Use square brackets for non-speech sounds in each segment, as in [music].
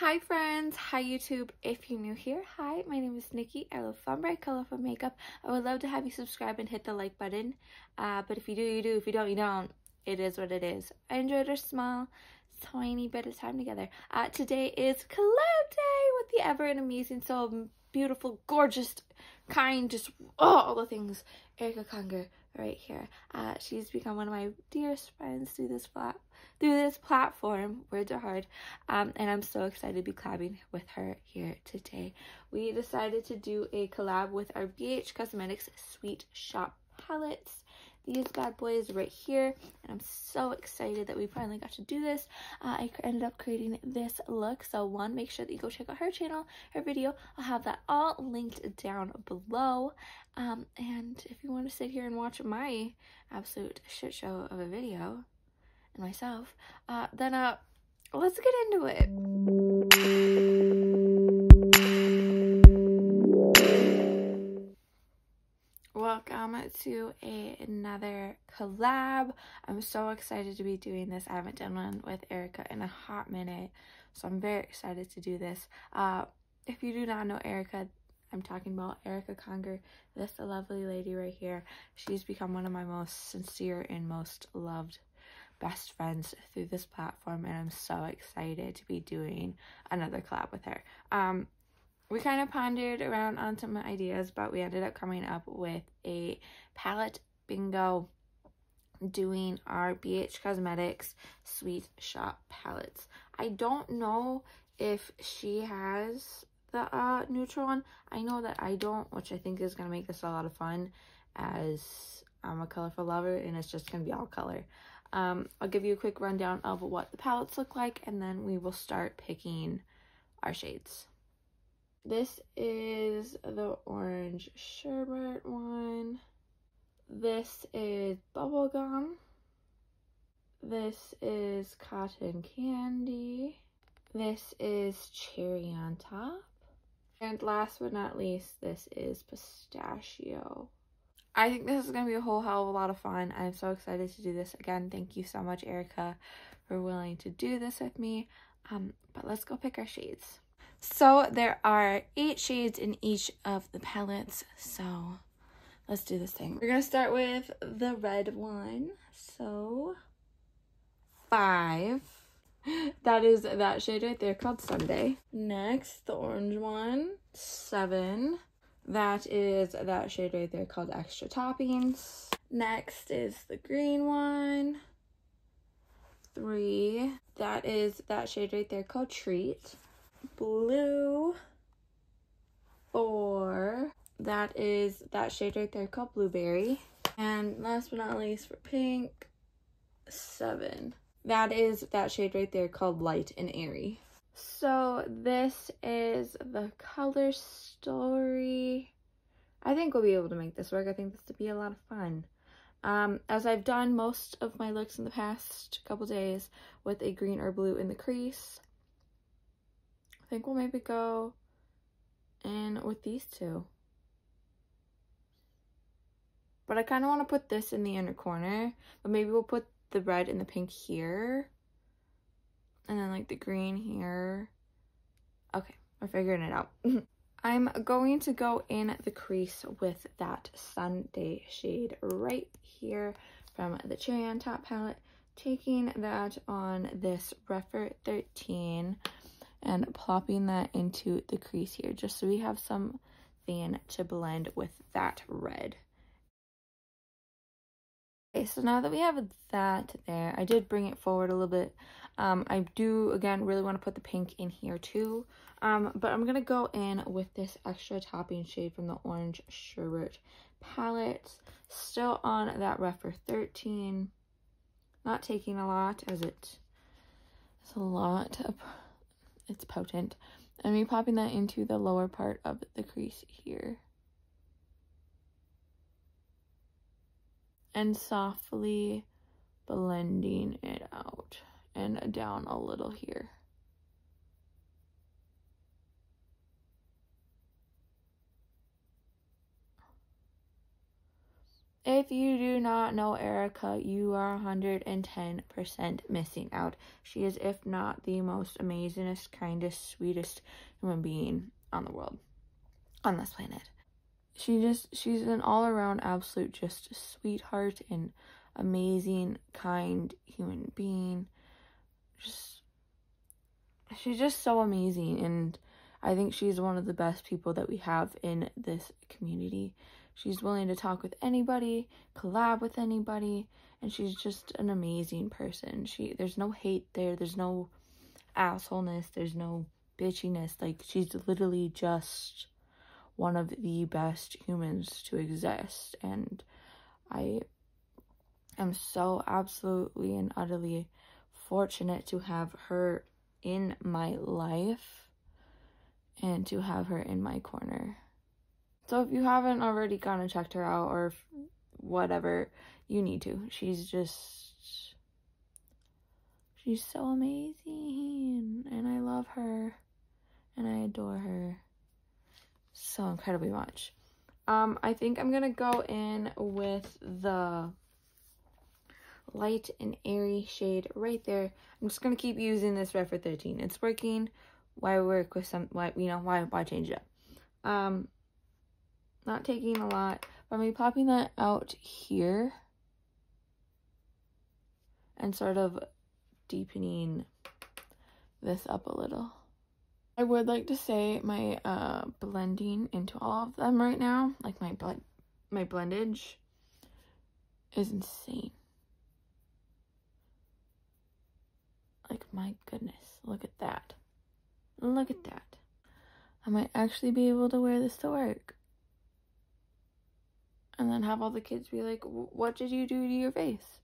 Hi friends, hi YouTube. If you're new here, hi, my name is Nikki. I love fun, bright, colorful makeup. I would love to have you subscribe and hit the like button. Uh, but if you do, you do. If you don't, you don't. It is what it is. I enjoyed our small, tiny bit of time together. Uh, today is collab day with the ever and amazing, so beautiful, gorgeous, kind, just oh, all the things. Erica Conger right here. Uh, she's become one of my dearest friends through this through this platform. Words are hard. Um, and I'm so excited to be collabing with her here today. We decided to do a collab with our BH Cosmetics Sweet Shoppe palettes these bad boys right here and i'm so excited that we finally got to do this. Uh, i ended up creating this look so one make sure that you go check out her channel her video. I'll have that all linked down below. Um, and if you want to sit here and watch my absolute shit show of a video and myself uh, then uh let's get into it welcome to a, another collab. I'm so excited to be doing this. I haven't done one with Erica in a hot minute, so I'm very excited to do this. Uh, if you do not know Erica, I'm talking about Erica Conger, this lovely lady right here. She's become one of my most sincere and most loved best friends through this platform and I'm so excited to be doing another collab with her. Um, we kind of pondered around on some ideas, but we ended up coming up with a palette bingo doing our BH Cosmetics Sweet Shoppe palettes. I don't know if she has the uh, neutral one. I know that I don't, which I think is going to make this a lot of fun as I'm a colorful lover and it's just going to be all color. Um, I'll give you a quick rundown of what the palettes look like and then we will start picking our shades. This is the orange sherbet one. This is bubblegum. This is cotton candy. This is cherry on top. And last but not least, this is pistachio. I think this is going to be a whole hell of a lot of fun. I'm so excited to do this. Again, thank you so much, Erica, for willing to do this with me. Um, but let's go pick our shades. So there are eight shades in each of the palettes. So let's do this thing. We're going to start with the red one. So five. [gasps] That is that shade right there called Sundae. Next, the orange one, seven. That is that shade right there called Extra Toppings. Next is the green one, three. That is that shade right there called Treat blue four that is that shade right there called blueberry. And last but not least for pink seven. That is that shade right there called light and airy. So this is the color story. I think we'll be able to make this work. I think this will be a lot of fun. Um, as I've done most of my looks in the past couple days with a green or blue in the crease, I think we'll maybe go in with these two. But I kind of want to put this in the inner corner. But maybe we'll put the red and the pink here. And then like the green here. Okay, we're figuring it out. [laughs] I'm going to go in the crease with that Sundae shade right here from the Cherry on Top palette. Taking that on this Rephr 13 and plopping that into the crease here just so we have something to blend with that red. Okay, so now that we have that there, I did bring it forward a little bit. Um, I do, again, really want to put the pink in here too. Um, but I'm going to go in with this extra topping shade from the Orange Sherbet palette. Still on that Rephr 13. Not taking a lot as it is a lot of it's potent. And me popping that into the lower part of the crease here. And softly blending it out and down a little here. If you do not know Erica, you are 110% missing out. She is, if not the most amazingest, kindest, sweetest human being on the world, on this planet. She just, she's an all around absolute just sweetheart and amazing, kind human being. Just, she's just so amazing. And I think she's one of the best people that we have in this community. She's willing to talk with anybody, collab with anybody, and she's just an amazing person. She there's no hate there, there's no assholeness, there's no bitchiness. Like she's literally just one of the best humans to exist and I am so absolutely and utterly fortunate to have her in my life and to have her in my corner. So if you haven't already gone and checked her out or whatever, you need to. She's just she's so amazing and I love her and I adore her so incredibly much. Um, I think I'm gonna go in with the light and airy shade right there. I'm just gonna keep using this Rephr 13. It's working. Why work with some? Why you know? Why why change it up? Um, not taking a lot, but I'm gonna popping that out here and sort of deepening this up a little. I would like to say my uh, blending into all of them right now, like my blend, my blendage is insane. Like my goodness, look at that. Look at that. I might actually be able to wear this to work and then have all the kids be like, What did you do to your face?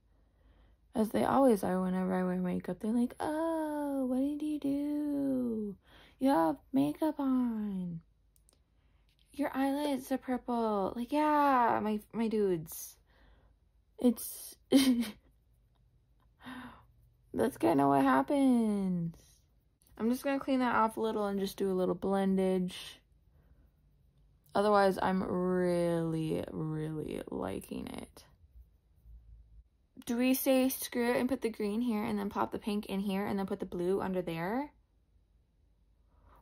As they always are whenever I wear makeup. They're like, Oh, what did you do? You have makeup on. Your eyelids are purple. Like, yeah, my my dudes. It's [laughs] that's kind of what happens. I'm just gonna clean that off a little and just do a little blendage. Otherwise, I'm really, really liking it. Do we say screw it and put the green here and then pop the pink in here and then put the blue under there?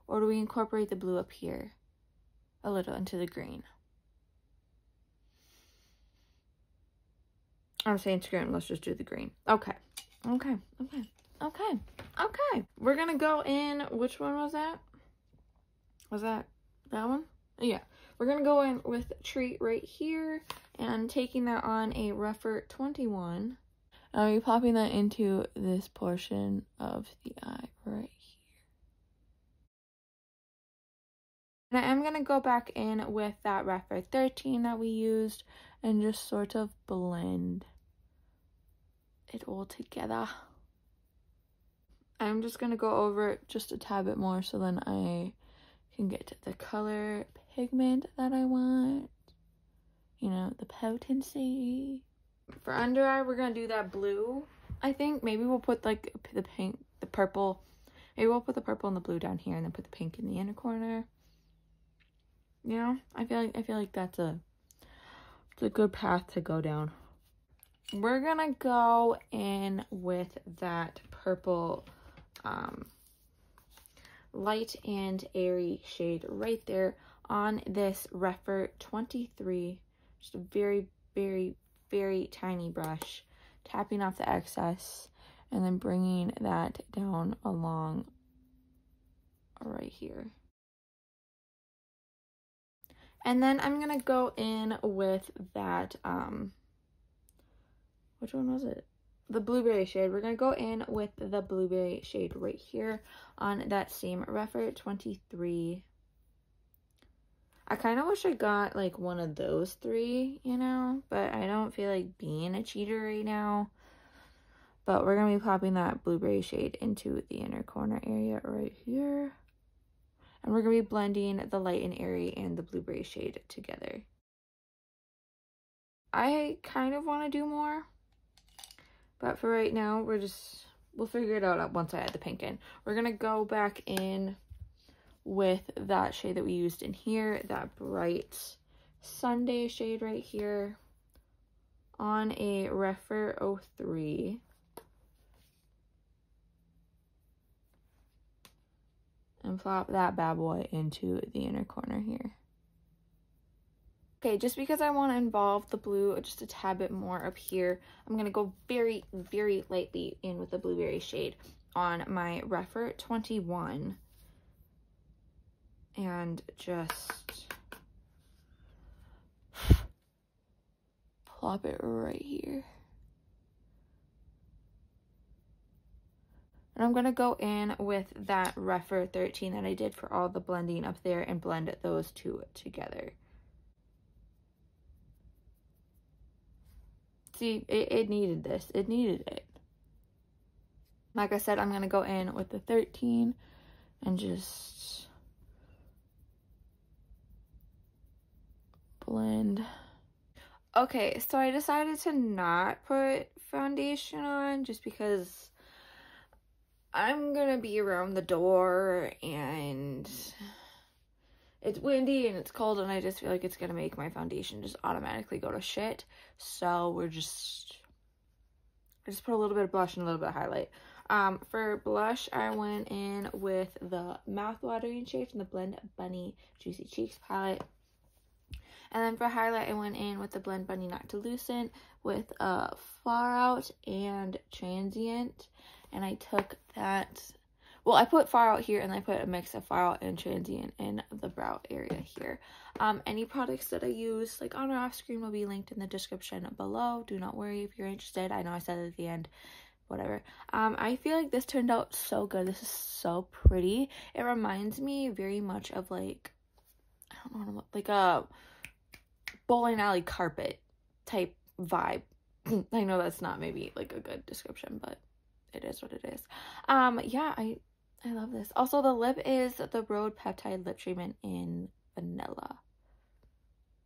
Or do we incorporate the blue up here a little into the green? I'm saying screw it, let's just do the green. Okay, okay, okay, okay, okay. We're gonna go in, which one was that? Was that that one? Yeah. We're going to go in with Treat right here and taking that on a Rephr 21. I'll be popping that into this portion of the eye right here. And I am going to go back in with that Rephr 13 that we used and just sort of blend it all together. I'm just going to go over it just a tad bit more so then I can get the color pigment that I want. You know, the potency. For under eye, we're going to do that blue. I think maybe we'll put like the pink, the purple. Maybe we'll put the purple and the blue down here and then put the pink in the inner corner. You know, I feel like I feel like that's a it's a good path to go down. We're gonna go in with that purple um light and airy shade right there on this Rephr 23. Just a very, very, very tiny brush. Tapping off the excess and then bringing that down along right here. And then I'm going to go in with that, um, which one was it? the blueberry shade. We're going to go in with the blueberry shade right here on that same Rephr 23. I kind of wish I got like one of those three, you know, but I don't feel like being a cheater right now. But we're going to be popping that blueberry shade into the inner corner area right here. And we're going to be blending the light and airy and the blueberry shade together. I kind of want to do more but for right now, we're just, we'll figure it out once I add the pink in. We're going to go back in with that shade that we used in here, that bright Sundae shade right here. on a Rephr 03. And plop that bad boy into the inner corner here. Okay, just because I want to involve the blue just a tad bit more up here, I'm going to go very, very lightly in with the blueberry shade on my Rephr 21. And just plop it right here. And I'm going to go in with that Rephr 13 that I did for all the blending up there and blend those two together. See, it, it needed this. It needed it. Like I said, I'm going to go in with the 13 and just blend. Okay, so I decided to not put foundation on just because I'm to be around the door and it's windy and it's cold and I just feel like it's to make my foundation just automatically go to shit. So we're just, I just put a little bit of blush and a little bit of highlight. Um, for blush, I went in with the mouth-watering shade from the Blend Bunny Juicy Cheeks palette. And then for highlight, I went in with the Blend Bunny Noctilucent with uh, Far Out and Transient. And I took that well, I put far out here and I put a mix of far out and transient in the brow area here. Um, any products that I use, like on or off screen, will be linked in the description below. Do not worry if you're interested. I know I said it at the end, whatever. Um, I feel like this turned out so good. This is so pretty. It reminds me very much of like, I don't know, what like a bowling alley carpet type vibe. [clears throat] I know that's not maybe like a good description, but it is what it is. Um, yeah, I I love this. Also, the lip is the Rhode Peptide Lip Treatment in Vanilla.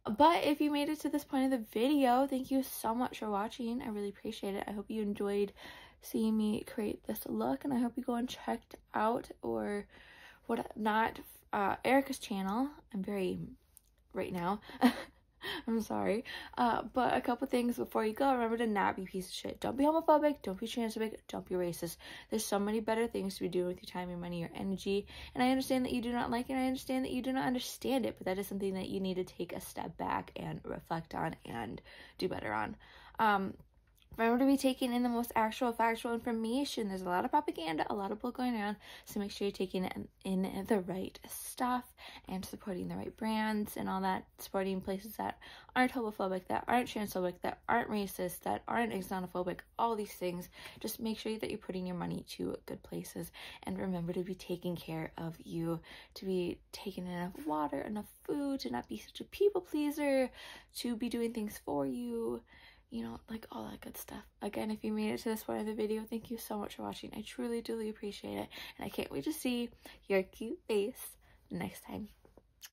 But if you made it to this point of the video, thank you so much for watching. I really appreciate it. I hope you enjoyed seeing me create this look. And I hope you go and checked out or what not uh, Erica's channel. I'm very right now. [laughs] [laughs] I'm sorry. Uh, but a couple things before you go. Remember to not be piece of shit. Don't be homophobic. Don't be transphobic. Don't be racist. There's so many better things to be doing with your time, your money, your energy. And I understand that you do not like it. I understand that you do not understand it. But that is something that you need to take a step back and reflect on and do better on. Um, Remember to be taking in the most actual factual information. There's a lot of propaganda, a lot of bull going around, so make sure you're taking in, the right stuff and supporting the right brands and all that, supporting places that aren't homophobic, that aren't transphobic, that aren't racist, that aren't xenophobic, all these things. Just make sure that you're putting your money to good places and remember to be taking care of you, to be taking enough water, enough food, to not be such a people pleaser, to be doing things for you you know, like all that good stuff. Again, if you made it to this point of the video, thank you so much for watching. I truly, truly appreciate it. And I can't wait to see your cute face next time.